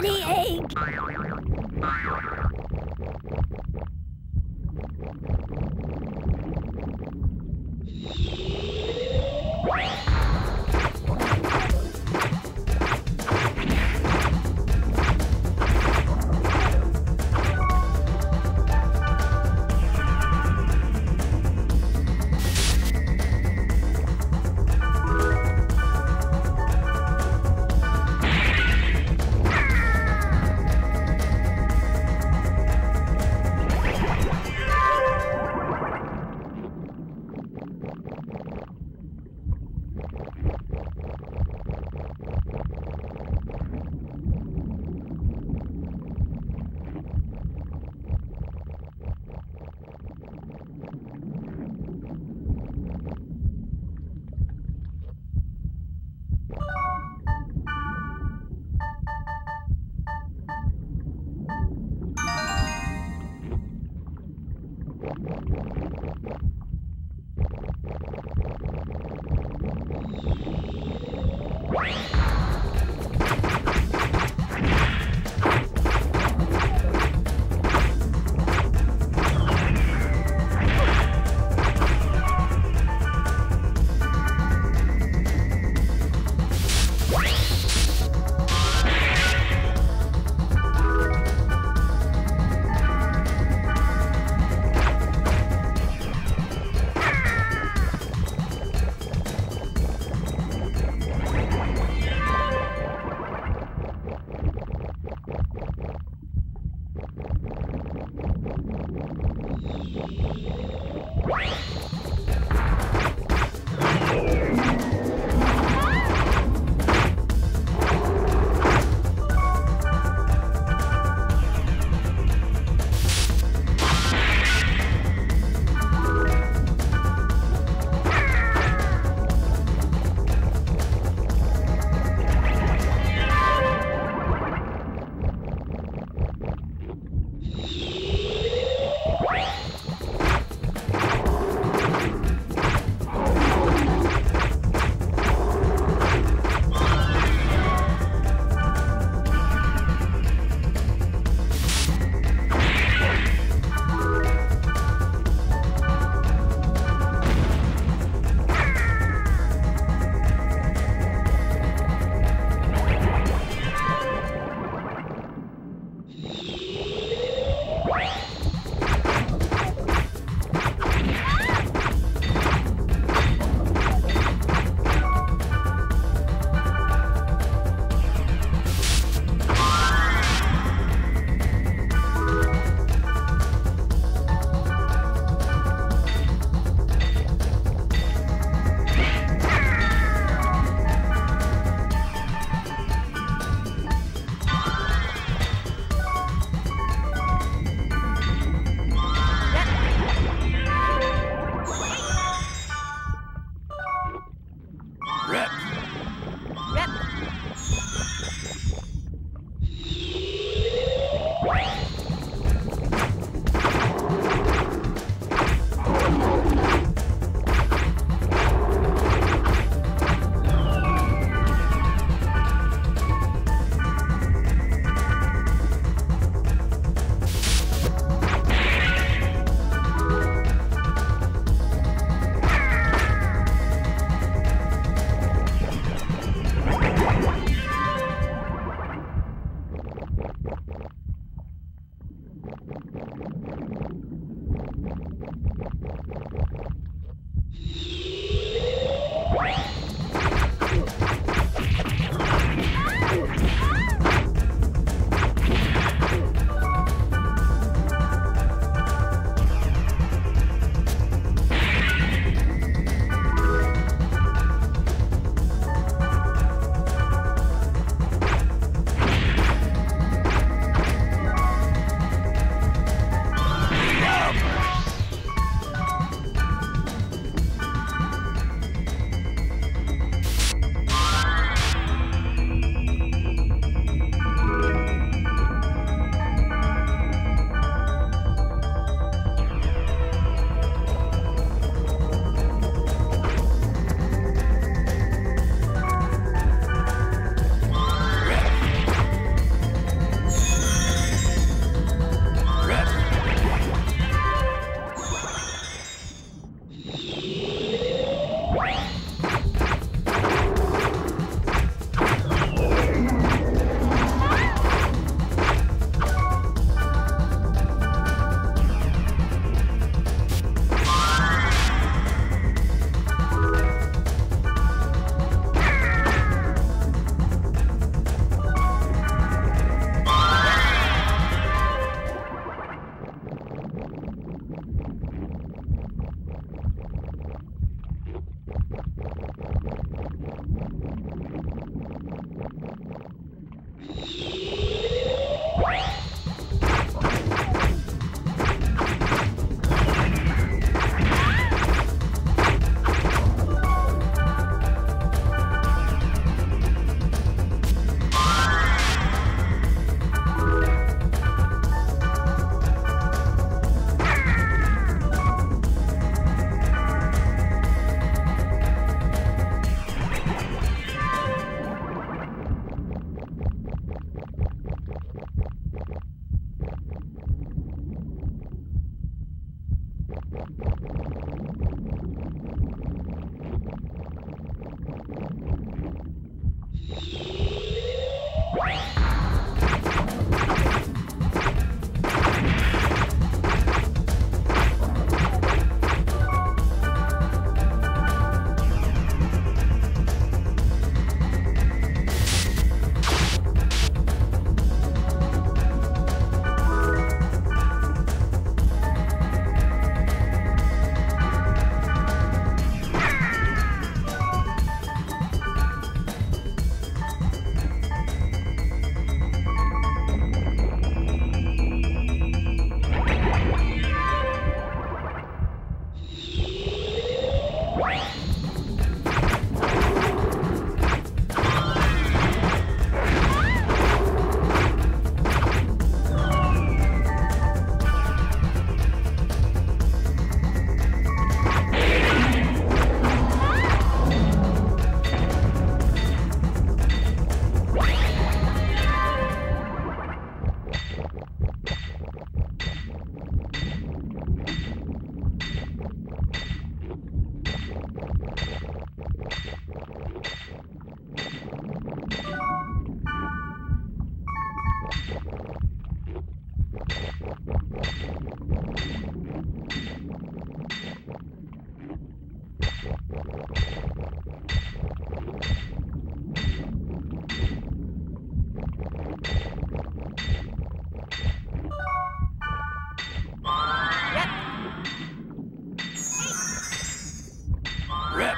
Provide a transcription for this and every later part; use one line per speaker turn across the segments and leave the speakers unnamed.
Bloody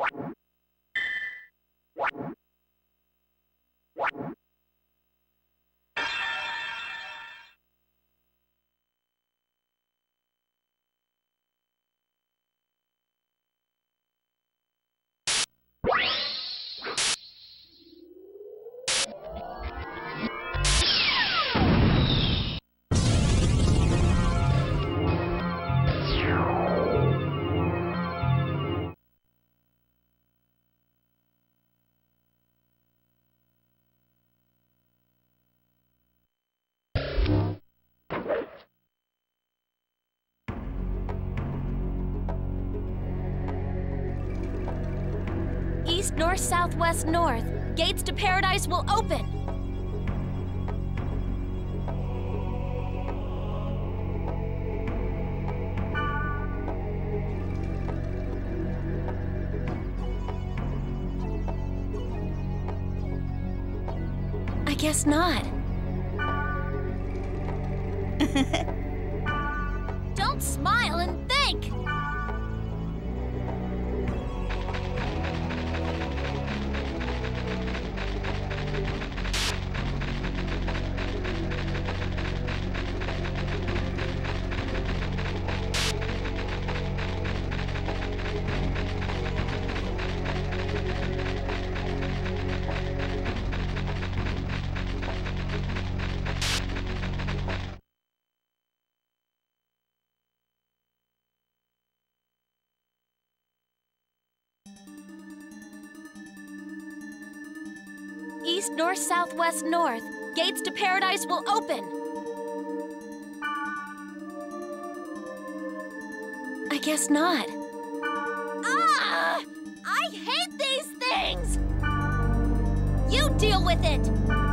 What? What?
What? North, south, west, north. Gates to paradise will open. I guess not. North, south, north. Gates to paradise will open. I guess not. Ah! I hate these things! You deal with it!